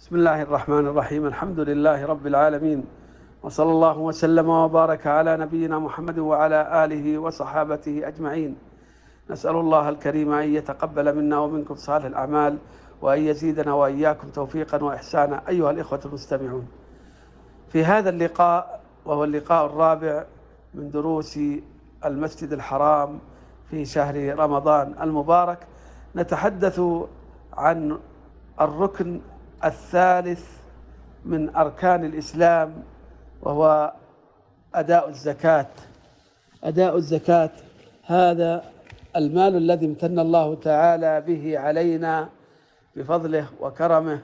بسم الله الرحمن الرحيم. الحمد لله رب العالمين. وصلى الله وسلم وبارك على نبينا محمد وعلى آله وصحابته أجمعين. نسأل الله الكريم أن يتقبل منا ومنكم صالح الأعمال وأن يزيدنا وإياكم توفيقا وإحسانا. أيها الإخوة المستمعون في هذا اللقاء وهو اللقاء الرابع من دروس المسجد الحرام في شهر رمضان المبارك نتحدث عن الركن الثالث من أركان الإسلام وهو أداء الزكاة. أداء الزكاة هذا المال الذي امتن الله تعالى به علينا بفضله وكرمه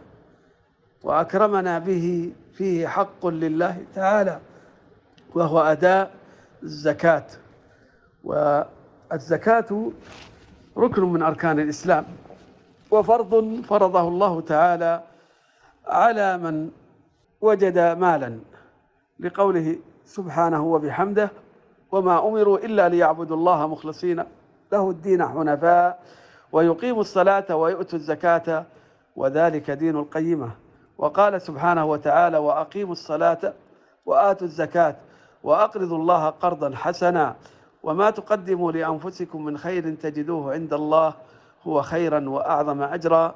وأكرمنا به فيه حق لله تعالى وهو أداء الزكاة. والزكاة ركن من أركان الإسلام وفرض فرضه الله تعالى على من وجد مالا لقوله سبحانه وبحمده وما أمروا إلا ليعبدوا الله مخلصين له الدين حنفاء ويقيموا الصلاة ويؤتوا الزكاة وذلك دين القيمة. وقال سبحانه وتعالى وأقيموا الصلاة وآتوا الزكاة وأقرضوا الله قرضا حسنا وما تقدموا لأنفسكم من خير تجدوه عند الله هو خيرا وأعظم أجرا.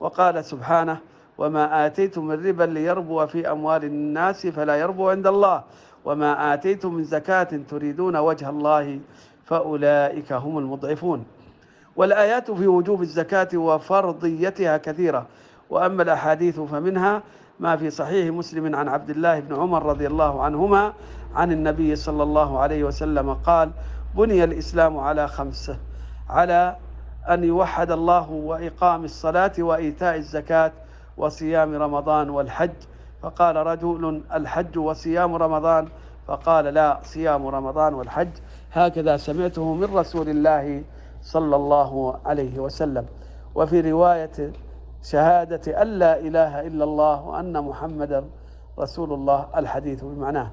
وقال سبحانه وما آتيتم من ربا ليربو في أموال الناس فلا يربو عند الله وما آتيتم من زكاة تريدون وجه الله فأولئك هم المضعفون. والآيات في وجوب الزكاة وفرضيتها كثيرة. وأما الأحاديث فمنها ما في صحيح مسلم عن عبد الله بن عمر رضي الله عنهما عن النبي صلى الله عليه وسلم قال بني الإسلام على خمسة على أن يوحد الله وإقام الصلاة وإيتاء الزكاة وصيام رمضان والحج. فقال رجل الحج وصيام رمضان؟ فقال لا صيام رمضان والحج. هكذا سمعته من رسول الله صلى الله عليه وسلم. وفي رواية شهادة أن لا إله إلا الله وأن محمدا رسول الله الحديث بمعناه.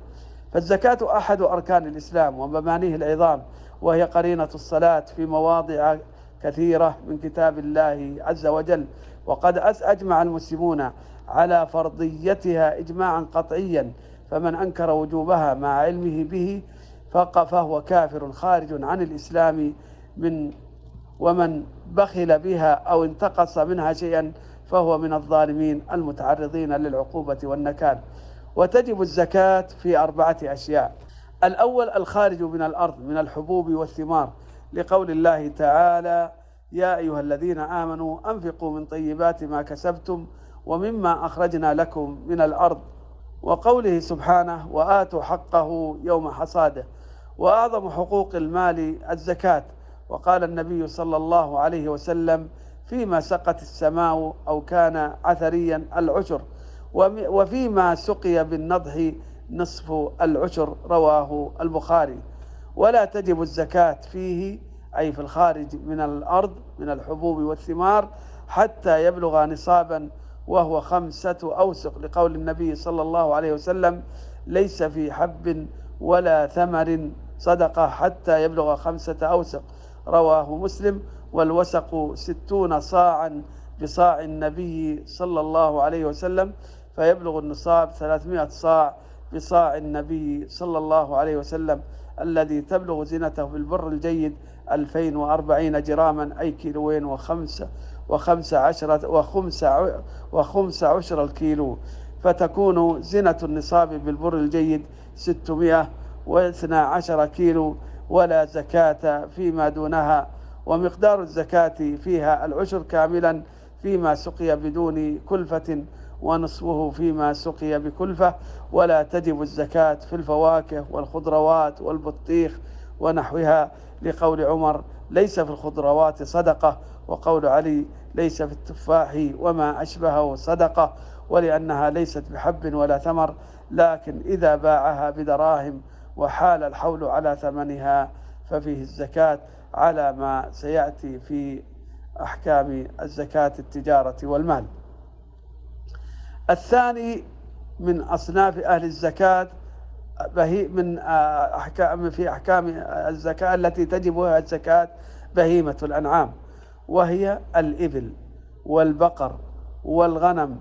فالزكاة أحد أركان الإسلام ومبانيه العظام وهي قرينة الصلاة في مواضع كثيرة من كتاب الله عز وجل. وقد أجمع المسلمون على فرضيتها إجماعا قطعيا فمن أنكر وجوبها مع علمه به فهو كافر خارج عن الإسلام من ومن بخل بها أو انتقص منها شيئا فهو من الظالمين المتعرضين للعقوبة والنكال. وتجب الزكاة في أربعة أشياء. الأول الخارج من الأرض من الحبوب والثمار لقول الله تعالى يا أيها الذين آمنوا أنفقوا من طيبات ما كسبتم ومما أخرجنا لكم من الأرض. وقوله سبحانه وآتوا حقه يوم حصاده. وأعظم حقوق المال الزكاة. وقال النبي صلى الله عليه وسلم فيما سقت السماء أو كان عثريا العشر. وفيما سقي بالنضح نصف العشر رواه البخاري. ولا تجب الزكاة فيه أي في الخارج من الأرض من الحبوب والثمار حتى يبلغ نصابا وهو خمسة أوسق لقول النبي صلى الله عليه وسلم ليس في حب ولا ثمر صدقة حتى يبلغ خمسة أوسق. رواه مسلم والوسق ستون صاعا بصاع النبي صلى الله عليه وسلم فيبلغ النصاب ثلاثمائة صاع بصاع النبي صلى الله عليه وسلم الذي تبلغ زينته بالبر الجيد 2040 جراما أي كيلوين وخمسة وخمسة عشرة وخمسة, وخمسة عشر الكيلو. فتكون زنة النصاب بالبر الجيد 612 كيلو ولا زكاة فيما دونها. ومقدار الزكاة فيها العشر كاملا فيما سقي بدون كلفة ونصفه فيما سقي بكلفة. ولا تجب الزكاة في الفواكه والخضروات والبطيخ ونحوها لقول عمر ليس في الخضروات صدقة وقول علي ليس في التفاح وما أشبهه صدقة ولأنها ليست بحب ولا ثمر لكن إذا باعها بدراهم وحال الحول على ثمنها ففيه الزكاة على ما سيأتي في أحكام الزكاة التجارة والمال. الثاني من أصناف أهل الزكاة بهي من أحكام في أحكام الزكاة التي تجب بها الزكاة بهيمة الأنعام وهي الإبل والبقر والغنم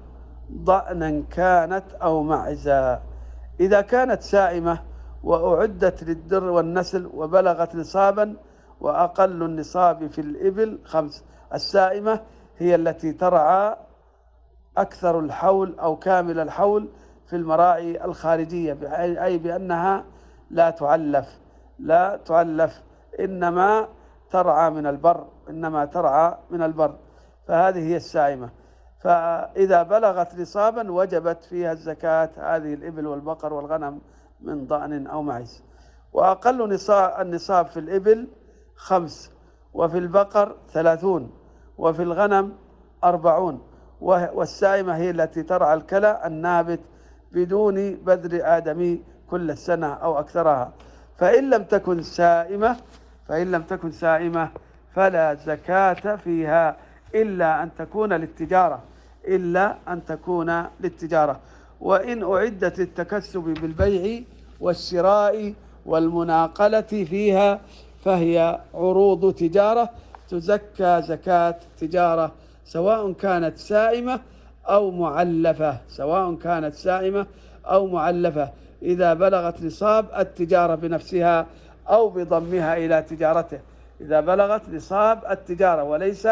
ضأنا كانت أو معزا. إذا كانت سائمة وأعدت للدر والنسل وبلغت نصابا وأقل النصاب في الإبل خمس السائمة هي التي ترعى أكثر الحول أو كامل الحول في المراعي الخارجية أي بأنها لا تعلف لا تعلف إنما ترعى من البر إنما ترعى من البر. فهذه هي السائمة. فإذا بلغت نصابا وجبت فيها الزكاة هذه الإبل والبقر والغنم من ضأن أو معز وأقل نصاب النصاب في الإبل خمس وفي البقر ثلاثون وفي الغنم أربعون. والسائمة هي التي ترعى الكلى النابت بدون بذر آدمي كل السنة أو أكثرها. فإن لم تكن سائمة فإن لم تكن سائمة فلا زكاة فيها إلا أن تكون للتجارة إلا أن تكون للتجارة. وإن أعدت للتكسب بالبيع والشراء والمناقلة فيها فهي عروض تجارة تزكى زكاة تجارة سواء كانت سائمة أو معلفة سواء كانت سائمة أو معلفة. إذا بلغت نصاب التجارة بنفسها أو بضمها إلى تجارته. إذا بلغت نصاب التجارة وليس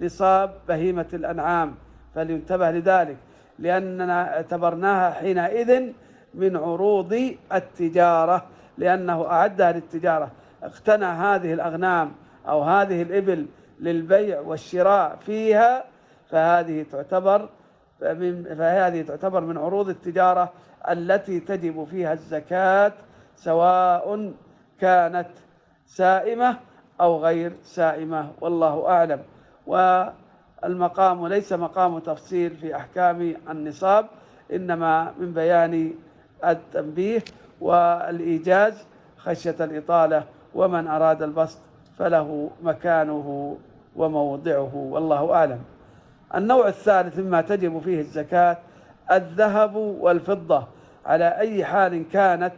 نصاب بهيمة الأنعام فلينتبه لذلك لأننا اعتبرناها حينئذ من عروض التجارة لأنه أعدها للتجارة. اقتنى هذه الأغنام أو هذه الإبل للبيع والشراء فيها فهذه تعتبر فهذه تعتبر من عروض التجارة التي تجب فيها الزكاة سواء كانت سائمة أو غير سائمة والله أعلم. والمقام ليس مقام تفصيل في أحكام النصاب إنما من بيان التنبيه والإيجاز خشية الإطالة ومن أراد البسط فله مكانه وموضعه والله أعلم. النوع الثالث مما تجب فيه الزكاة الذهب والفضة. على أي حال كانت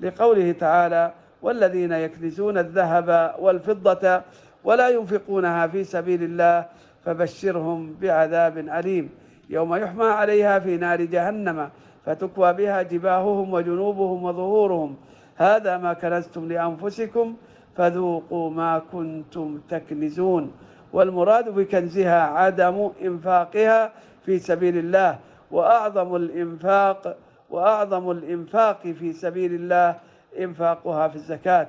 لقوله تعالى والذين يكنزون الذهب والفضة ولا ينفقونها في سبيل الله فبشرهم بعذاب أليم. يوم يحمى عليها في نار جهنم فتكوى بها جباههم وجنوبهم وظهورهم. هذا ما كنزتم لأنفسكم فذوقوا ما كنتم تكنزون. والمراد بكنزها عدم إنفاقها في سبيل الله وأعظم الإنفاق وأعظم الإنفاق في سبيل الله إنفاقها في الزكاة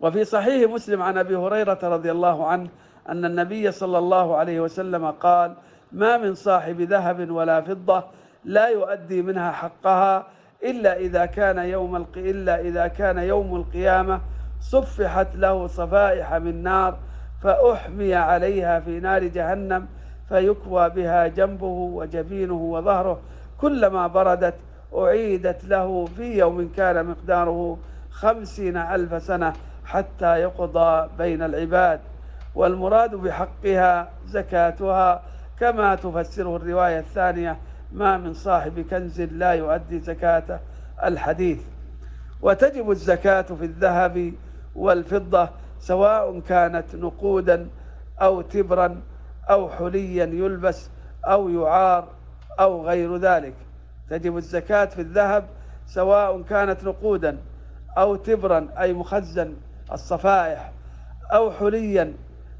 وفي صحيح مسلم عن أبي هريرة رضي الله عنه أن النبي صلى الله عليه وسلم قال ما من صاحب ذهب ولا فضة لا يؤدي منها حقها إلا إذا كان يوم. إلا إذا كان يوم القيامة صفحت له صفائح من نار فأحمي عليها في نار جهنم فيكوى بها جنبه وجبينه وظهره. كلما بردت أعيدت له في يوم كان مقداره خمسين ألف سنة حتى يقضى بين العباد. والمراد بحقها زكاتها كما تفسره الرواية الثانية ما من صاحب كنز لا يؤدي زكاته. الحديث وتجب الزكاة في الذهب والفضة سواء كانت نقودا أو تبرا أو حليا يلبس أو يعار أو غير ذلك. تجب الزكاة في الذهب سواء كانت نقودا أو تبرا أي مخزن الصفائح أو حليا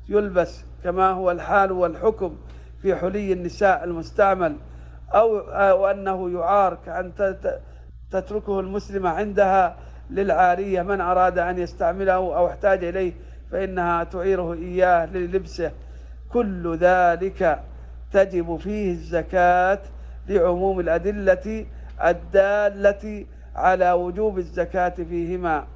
يلبس كما هو الحال والحكم في حلي النساء المستعمل أو أنه يعار كأن تتركه المسلمة عندها للعارية. من أراد أن يستعمله أو احتاج إليه فإنها تعيره إياه للبسه. كل ذلك تجب فيه الزكاة لعموم الأدلة الدالة على وجوب الزكاة فيهما.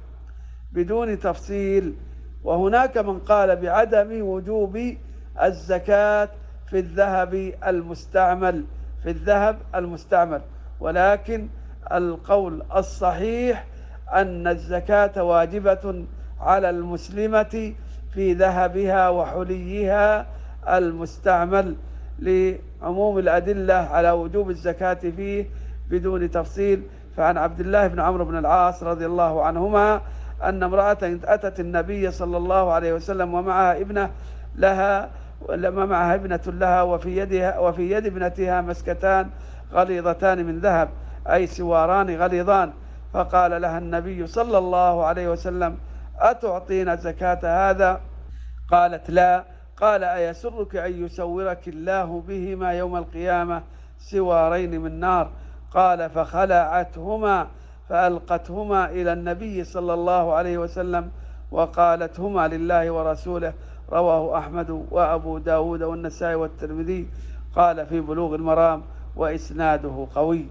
بدون تفصيل وهناك من قال بعدم وجوب الزكاة في الذهب المستعمل في الذهب المستعمل. ولكن القول الصحيح أن الزكاة واجبة على المسلمة في ذهبها وحليها المستعمل لعموم الأدلة على وجوب الزكاة فيه بدون تفصيل. فعن عبد الله بن عمرو بن العاص رضي الله عنهما أن امرأة أتت النبي صلى الله عليه وسلم ومعها ابنة لها معها ابنة لها وفي يدها وفي يد ابنتها مسكتان غليظتان من ذهب أي سواران غليظان. فقال لها النبي صلى الله عليه وسلم أتعطين زكاة هذا؟ قالت لا. قال أيسرك أن يسورك الله بهما يوم القيامة سوارين من نار؟ قال فخلعتهما فألقتهما إلى النبي صلى الله عليه وسلم وقالت هما لله ورسوله. رواه أحمد وأبو داود والنسائي والترمذي. قال في بلوغ المرام وإسناده قوي.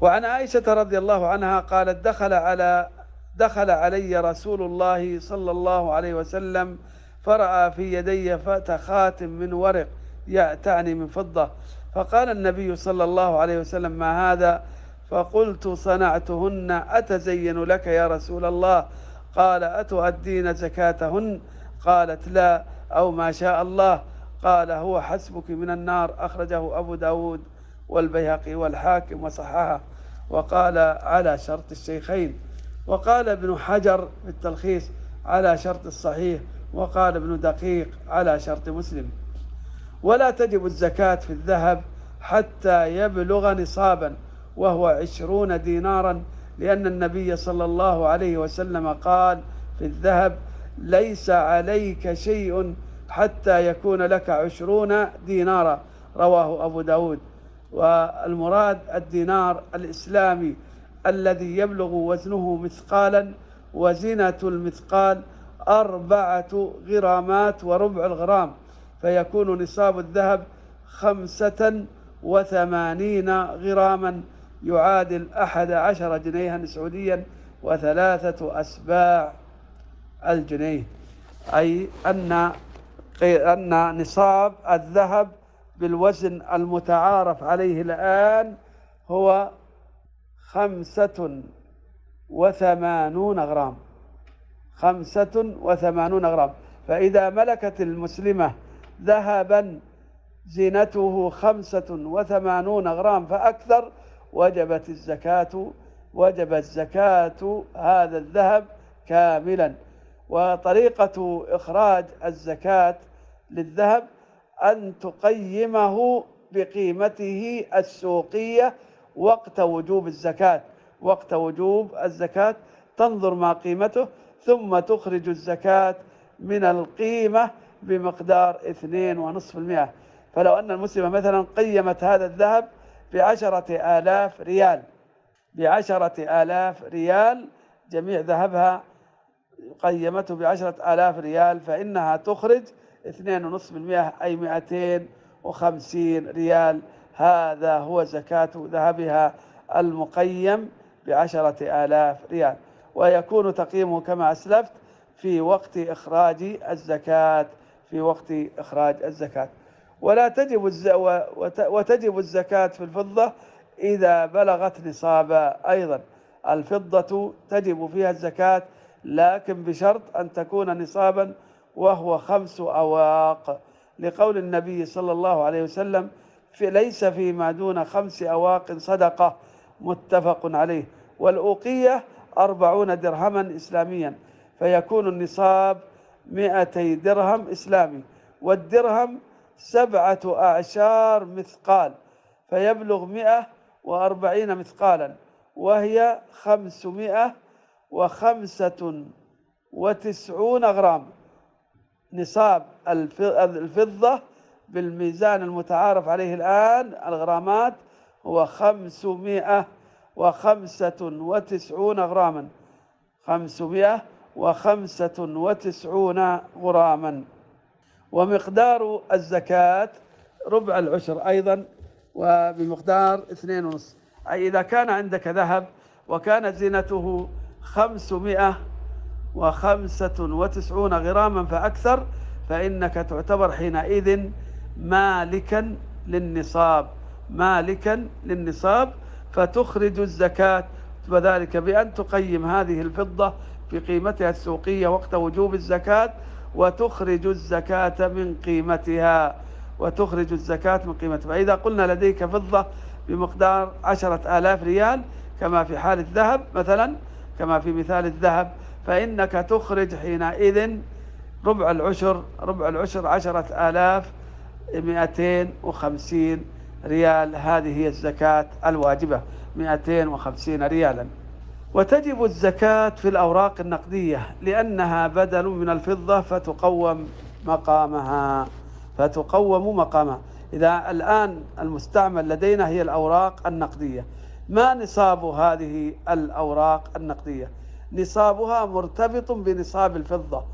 وعن عائشة رضي الله عنها قالت دخل على دخل علي رسول الله صلى الله عليه وسلم فرأى في يدي فتخاتم من ورق يأتعني من فضة. فقال النبي صلى الله عليه وسلم ما هذا؟ فقلت صنعتهن أتزين لك يا رسول الله؟ قال أتؤدين زكاتهن؟ قالت لا. أو ما شاء الله؟ قال هو حسبك من النار. أخرجه أبو داود. والبيهقي والحاكم وصححه وقال على شرط الشيخين. وقال ابن حجر في التلخيص على شرط الصحيح وقال ابن دقيق على شرط مسلم. ولا تجب الزكاة في الذهب حتى يبلغ نصابا وهو عشرون دينارا لأن النبي صلى الله عليه وسلم قال في الذهب ليس عليك شيء حتى يكون لك عشرون دينارا رواه أبو داود. والمراد الدينار الإسلامي الذي يبلغ وزنه مثقالا وزنة المثقال أربعة غرامات وربع الغرام فيكون نصاب الذهب خمسة وثمانين غراما. يعادل أحد عشر جنيها سعوديا وثلاثة أسباع الجنيه. أي أن أن نصاب الذهب بالوزن المتعارف عليه الآن هو خمسة وثمانون غرام. خمسة وثمانون غرام. فإذا ملكت المسلمة ذهبا زينته خمسة وثمانون غرام فأكثر وجبت الزكاة وجب الزكاة هذا الذهب كاملا. وطريقة إخراج الزكاة للذهب أن تقيمه بقيمته السوقية وقت وجوب الزكاة. وقت وجوب الزكاة تنظر ما قيمته ثم تخرج الزكاة من القيمة بمقدار اثنين ونصف المئة. فلو أن المسلمة مثلا قيمت هذا الذهب بعشرة آلاف ريال بعشرة آلاف ريال جميع ذهبها قيمته بعشرة آلاف ريال فإنها تخرج اثنين ونصف المئة أي مئتين وخمسين ريال. هذا هو زكاة ذهبها المقيم بعشرة آلاف ريال. ويكون تقييمه كما أسلفت في وقت إخراج الزكاة في وقت إخراج الزكاة. ولا تجب وتجب الزكاة في الفضة إذا بلغت نصابا أيضا. الفضة تجب فيها الزكاة لكن بشرط أن تكون نصابا وهو خمس أواق. لقول النبي صلى الله عليه وسلم في ليس فيما دون خمس أواق صدقة متفق عليه. والأوقية أربعون درهما إسلاميا فيكون النصاب مئتي درهم إسلامي والدرهم سبعة أعشار مثقال فيبلغ مئة وأربعين مثقالا وهي خمسمائة وخمسة وتسعون غرام. نصاب الفضة بالميزان المتعارف عليه الآن الغرامات هو خمسمائة وخمسة وتسعون غراما. خمسمائة وخمسة وتسعون غراما. ومقدار الزكاة ربع العشر أيضا وبمقدار اثنين ونصف. أي إذا كان عندك ذهب وكانت زينته خمسمائة وخمسة وتسعون غراما فأكثر فإنك تعتبر حينئذ مالكا للنصاب مالكا للنصاب فتخرج الزكاة وذلك بأن تقيم هذه الفضة بقيمتها السوقية وقت وجوب الزكاة وتخرج الزكاة من قيمتها وتخرج الزكاة من قيمتها. فإذا قلنا لديك فضة بمقدار عشرة آلاف ريال كما في حال الذهب مثلا كما في مثال الذهب فإنك تخرج حينئذ ربع العشر ربع العشر عشرة آلاف مئتين وخمسين ريال. هذه هي الزكاة الواجبة 250 ريالا. وتجب الزكاة في الأوراق النقدية لأنها بدل من الفضة فتقوم مقامها فتقوم مقامها. إذا الآن المستعمل لدينا هي الأوراق النقدية. ما نصاب هذه الأوراق النقدية؟ نصابها مرتبط بنصاب الفضة.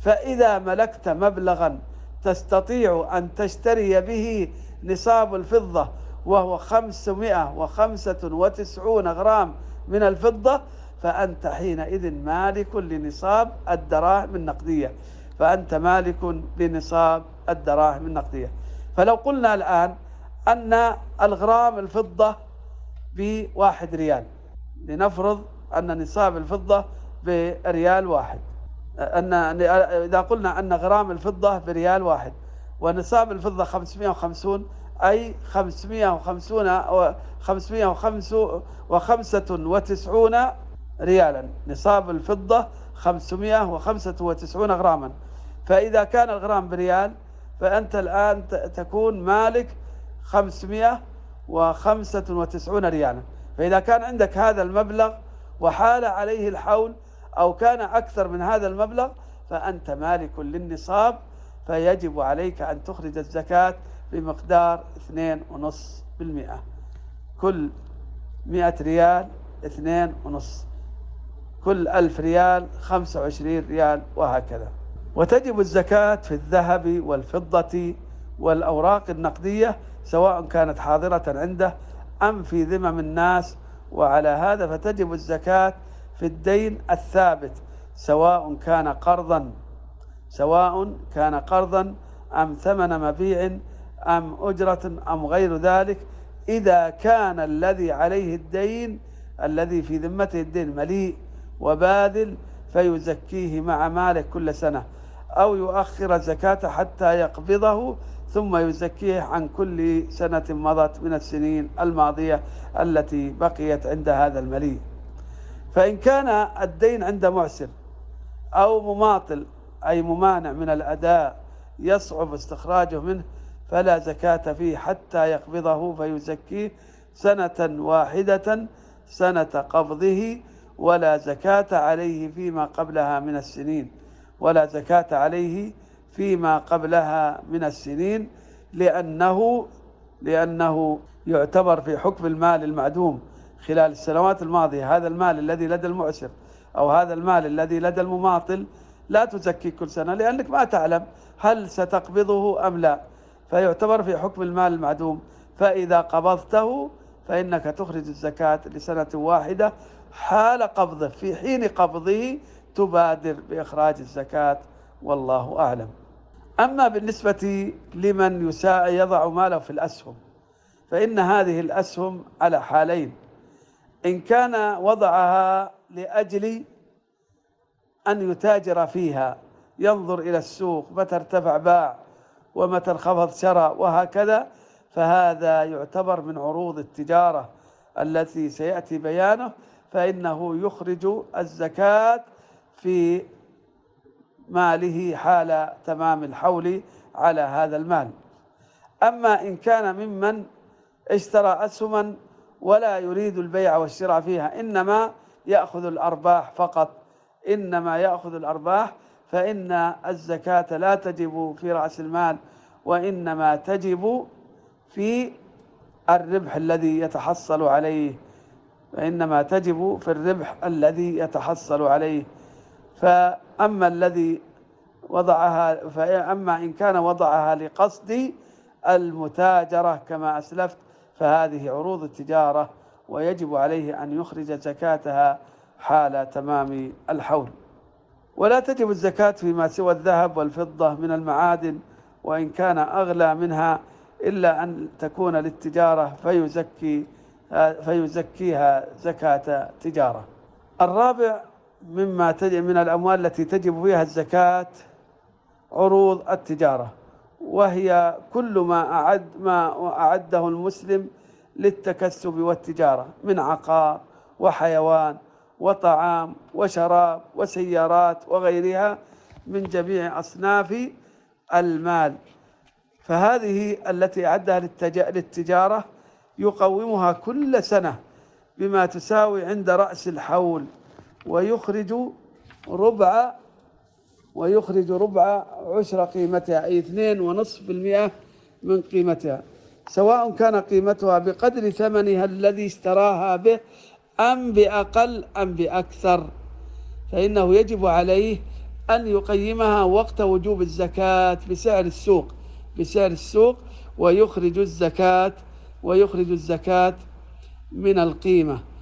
فإذا ملكت مبلغا تستطيع أن تشتري به نصاب الفضة وهو خمسمائة وخمسة وتسعون غرام من الفضة فأنت حينئذ مالك لنصاب الدراهم النقدية. فأنت مالك لنصاب الدراهم النقدية. فلو قلنا الآن أن الغرام الفضة بواحد ريال لنفرض أن نصاب الفضة بريال واحد. أن إذا قلنا أن غرام الفضة بريال واحد ونصاب الفضة 550 أي 550 595 ريالا. نصاب الفضة 595 غراما. فإذا كان الغرام بريال فأنت الآن تكون مالك 595 ريالا. فإذا كان عندك هذا المبلغ وحال عليه الحول أو كان أكثر من هذا المبلغ فأنت مالك للنصاب فيجب عليك أن تخرج الزكاة بمقدار 2.5% كل 100 ريال 2.5 كل ألف ريال 25 ريال وهكذا. وتجب الزكاة في الذهب والفضة والأوراق النقدية سواء كانت حاضرة عنده أم في ذمم الناس وعلى هذا فتجب الزكاة في الدين الثابت سواء كان قرضا سواء كان قرضا أم ثمن مبيع أم أجرة أم غير ذلك. إذا كان الذي عليه الدين الذي في ذمته الدين مليء وباذل فيزكيه مع ماله كل سنة أو يؤخر الزكاة حتى يقبضه ثم يزكيه عن كل سنة مضت من السنين الماضية التي بقيت عند هذا المليء فإن كان الدين عند معسر أو مماطل أي ممانع من الأداء يصعب استخراجه منه فلا زكاة فيه حتى يقبضه فيزكيه سنة واحدة سنة قبضه ولا زكاة عليه فيما قبلها من السنين ولا زكاة عليه فيما قبلها من السنين لأنه لأنه يعتبر في حكم المال المعدوم خلال السنوات الماضية. هذا المال الذي لدى المعسر أو هذا المال الذي لدى المماطل لا تزكي كل سنة لأنك ما تعلم هل ستقبضه أم لا. فيعتبر في حكم المال المعدوم. فإذا قبضته فإنك تخرج الزكاة لسنة واحدة حال قبضه في حين قبضه تبادر بإخراج الزكاة. والله أعلم. أما بالنسبة لمن يضع ماله في الأسهم فإن هذه الأسهم على حالين. إن كان وضعها لأجل أن يتاجر فيها ينظر إلى السوق متى ارتفع باع ومتى انخفض شرى وهكذا فهذا يعتبر من عروض التجارة التي سيأتي بيانه فإنه يخرج الزكاة في ماله حال تمام الحول على هذا المال. أما إن كان ممن اشترى أسهما ولا يريد البيع والشراء فيها إنما يأخذ الأرباح فقط. إنما يأخذ الأرباح فإن الزكاة لا تجب في رأس المال وإنما تجب في الربح الذي يتحصل عليه. وإنما تجب في الربح الذي يتحصل عليه. فأما الذي وضعها فأما إن كان وضعها لقصد المتاجرة كما أسلفت فهذه عروض التجارة ويجب عليه أن يخرج زكاتها حال تمام الحول. ولا تجب الزكاة فيما سوى الذهب والفضة من المعادن وإن كان أغلى منها إلا أن تكون للتجارة فيزكي فيزكيها زكاة تجارة. الرابع مما تجب من الأموال التي تجب فيها الزكاة عروض التجارة وهي كل ما أعد ما أعده المسلم للتكسب والتجارة من عقار وحيوان وطعام وشراب وسيارات وغيرها من جميع أصناف المال. فهذه التي أعدها للتجارة يقومها كل سنة بما تساوي عند رأس الحول. ويخرج ربع ويخرج ربع عشر قيمتها أي اثنين ونصف بالمئة من قيمتها. سواء كان قيمتها بقدر ثمنها الذي اشتراها به أم بأقل أم بأكثر. فإنه يجب عليه أن يقيمها وقت وجوب الزكاة بسعر السوق. بسعر السوق ويخرج الزكاة ويخرج الزكاة من القيمة.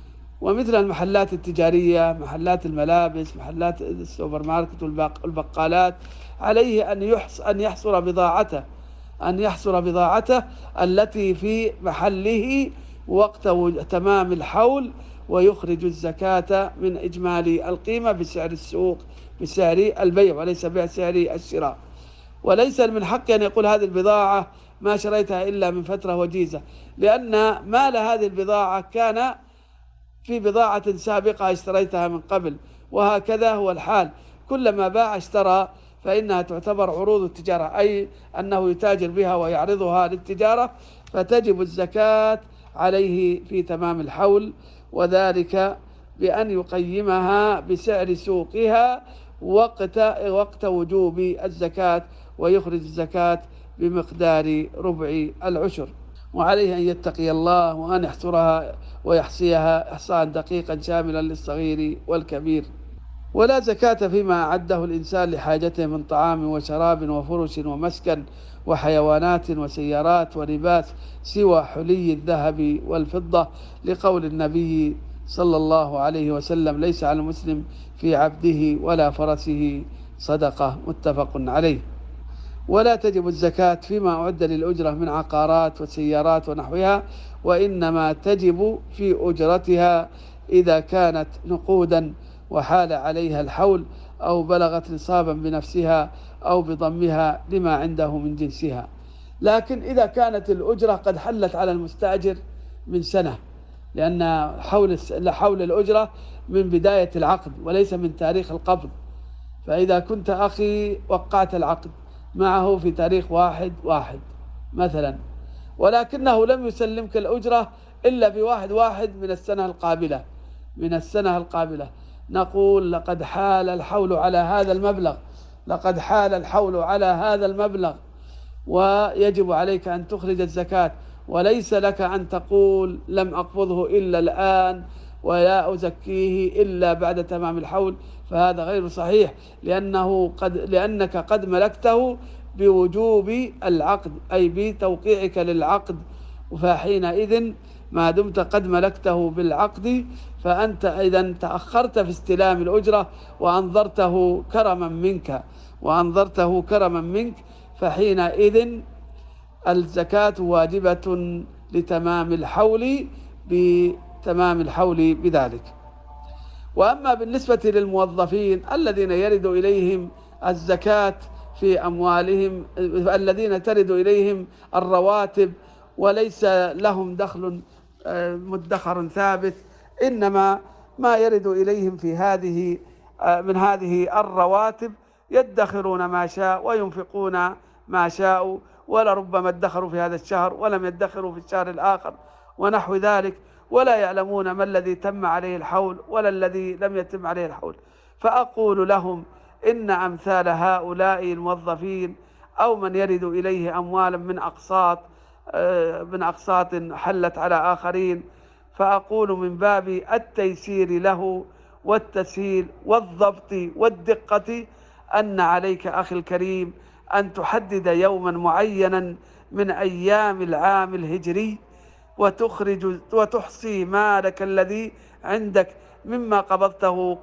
ومثل المحلات التجارية محلات الملابس محلات السوبر ماركت والبقالات عليه أن يحص أن يحصر بضاعته أن يحصر بضاعته التي في محله وقت تمام الحول ويخرج الزكاة من إجمالي القيمة بسعر السوق بسعر البيع وليس بسعر الشراء. وليس من حق أن يقول هذه البضاعة ما شريتها إلا من فترة وجيزة لأن مال هذه البضاعة كان في بضاعة سابقة اشتريتها من قبل وهكذا هو الحال. كلما باع اشترى فإنها تعتبر عروض التجارة أي أنه يتاجر بها ويعرضها للتجارة فتجب الزكاة عليه في تمام الحول وذلك بأن يقيمها بسعر سوقها وقت وقت وجوب الزكاة ويخرج الزكاة بمقدار ربع العشر. وعليه أن يتقي الله وأن يحصرها ويحصيها إحصاء دقيقا شاملا للصغير والكبير. ولا زكاة فيما أعده الإنسان لحاجته من طعام وشراب وفرش ومسكن وحيوانات وسيارات ولباس سوى حلي الذهب والفضة لقول النبي صلى الله عليه وسلم ليس على المسلم في عبده ولا فرسه. صدقة متفق عليه. ولا تجب الزكاة فيما أعد للأجرة من عقارات وسيارات ونحوها وإنما تجب في أجرتها إذا كانت نقودا وحال عليها الحول أو بلغت نصابا بنفسها أو بضمها لما عنده من جنسها. لكن إذا كانت الأجرة قد حلت على المستأجر من سنة لأن حول حول الأجرة من بداية العقد وليس من تاريخ القبض. فإذا كنت أخي وقعت العقد. معه في تاريخ واحد واحد مثلا. ولكنه لم يسلمك الأجرة إلا بواحد واحد من السنة القابلة. من السنة القابلة. نقول لقد حال الحول على هذا المبلغ. لقد حال الحول على هذا المبلغ. ويجب عليك أن تخرج الزكاة. وليس لك أن تقول لم أقبضه إلا الآن ولا أزكيه إلا بعد تمام الحول. فهذا غير صحيح لأنه قد لأنك قد ملكته بوجوب العقد أي بتوقيعك للعقد. فحينئذ ما دمت قد ملكته بالعقد فأنت إذا تأخرت في استلام الأجرة وأنظرته كرما منك وأنظرته كرما منك فحينئذ الزكاة واجبة لتمام الحول بتمام بتمام بذلك. وأما بالنسبة للموظفين الذين يرد إليهم الزكاة في أموالهم الذين ترد إليهم الرواتب وليس لهم دخل آه، مدخر ثابت إنما ما يرد إليهم في هذه آه، من هذه الرواتب يدخرون ما شاء وينفقون ما شاءوا ولربما ادخروا في هذا الشهر ولم يدخروا في الشهر الآخر ونحو ذلك. ولا يعلمون ما الذي تم عليه الحول ولا الذي لم يتم عليه الحول. فأقول لهم إن أمثال هؤلاء الموظفين أو من يرد إليه أموالا من أقساط آه، من أقساط حلت على آخرين. فأقول من باب التيسير له والتسهيل والضبط والدقة أن عليك أخي الكريم أن تحدد يوما معينا من أيام العام الهجري وتخرج وتحصي مالك الذي عندك مما قبضته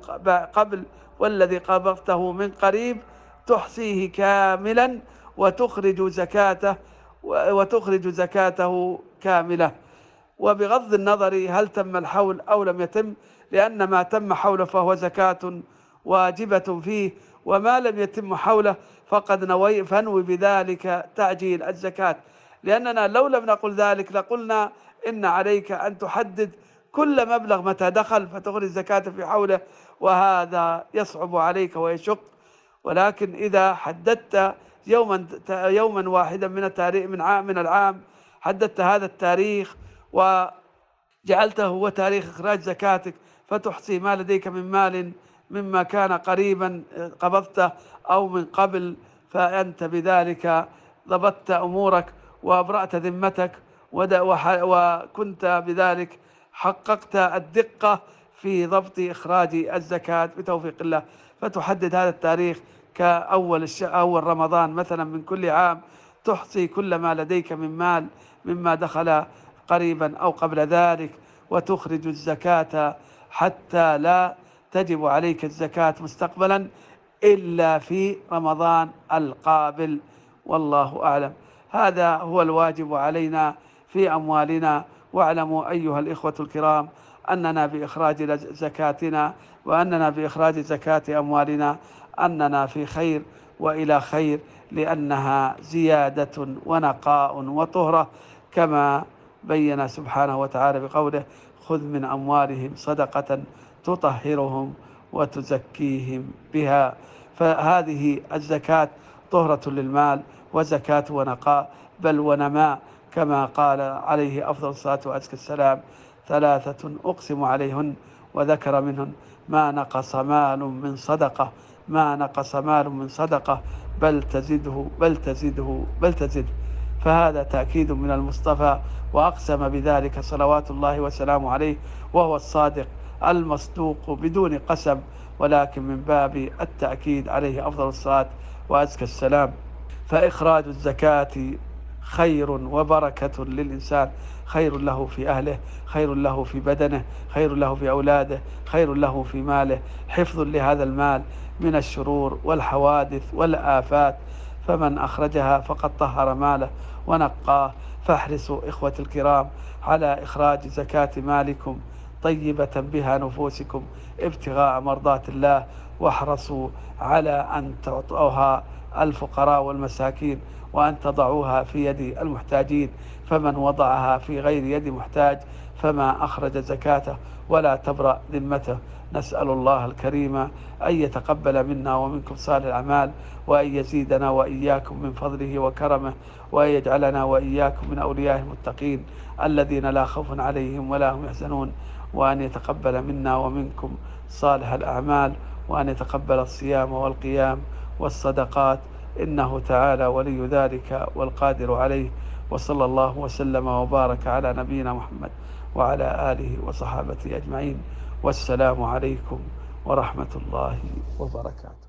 قبل والذي قبضته من قريب. تحصيه كاملا وتخرج زكاته وتخرج زكاته كاملة. وبغض النظر هل تم الحول أو لم يتم لأن ما تم حوله فهو زكاة واجبة فيه. وما لم يتم حوله فقد نوي فنوي بذلك تعجيل الزكاة. لأننا لو لم نقل ذلك لقلنا إن عليك أن تحدد كل مبلغ متى دخل فتخرج الزكاة في حوله وهذا يصعب عليك ويشق. ولكن إذا حددت يوما يوما واحدا من التاريخ من عام من العام حددت هذا التاريخ وجعلته هو تاريخ إخراج زكاتك فتحصي ما لديك من مال مما كان قريبا قبضته أو من قبل فأنت بذلك ضبطت أمورك. وأبرأت ذمتك وكنت بذلك حققت الدقة في ضبط إخراج الزكاة بتوفيق الله. فتحدد هذا التاريخ كأول أول رمضان مثلا من كل عام. تحصي كل ما لديك من مال مما دخل قريبا أو قبل ذلك. وتخرج الزكاة حتى لا تجب عليك الزكاة مستقبلا إلا في رمضان القابل. والله أعلم. هذا هو الواجب علينا في أموالنا. واعلموا أيها الإخوة الكرام أننا بإخراج زكاتنا وأننا بإخراج زكاة أموالنا أننا في خير وإلى خير لأنها زيادة ونقاء وطهرة. كما بين سبحانه وتعالى بقوله خذ من أموالهم صدقة تطهرهم وتزكيهم بها. فهذه الزكاة طهرة للمال وزكاة ونقاء بل ونماء كما قال عليه أفضل الصلاة وأزكى السلام ثلاثة أقسم عليهن وذكر منهن ما نقص مال من صدقة ما نقص مال من صدقة بل تزده بل تزده بل تزده فهذا تأكيد من المصطفى وأقسم بذلك صلوات الله وسلامه عليه وهو الصادق المصدوق بدون قسم ولكن من باب التأكيد عليه أفضل الصلاة وأزكى السلام. فإخراج الزكاة خير وبركة للإنسان. خير له في أهله خير له في بدنه خير له في أولاده خير له في ماله. حفظ لهذا المال من الشرور والحوادث والآفات. فمن أخرجها فقد طهر ماله ونقاه. فاحرصوا إخوة الكرام على إخراج زكاة مالكم. طيبة بها نفوسكم ابتغاء مرضات الله واحرصوا على أن تعطوها الفقراء والمساكين وأن تضعوها في يد المحتاجين. فمن وضعها في غير يد محتاج فما أخرج زكاته ولا تبرأ ذمته. نسأل الله الكريم أن يتقبل منا ومنكم صالح الأعمال وأن يزيدنا وإياكم من فضله وكرمه وأن يجعلنا وإياكم من أولياء المتقين الذين لا خوف عليهم ولا هم يحزنون. وأن يتقبل منا ومنكم صالح الأعمال وأن يتقبل الصيام والقيام والصدقات. إنه تعالى ولي ذلك والقادر عليه. وصلى الله وسلم وبارك على نبينا محمد وعلى آله وصحابته أجمعين. والسلام عليكم ورحمة الله وبركاته.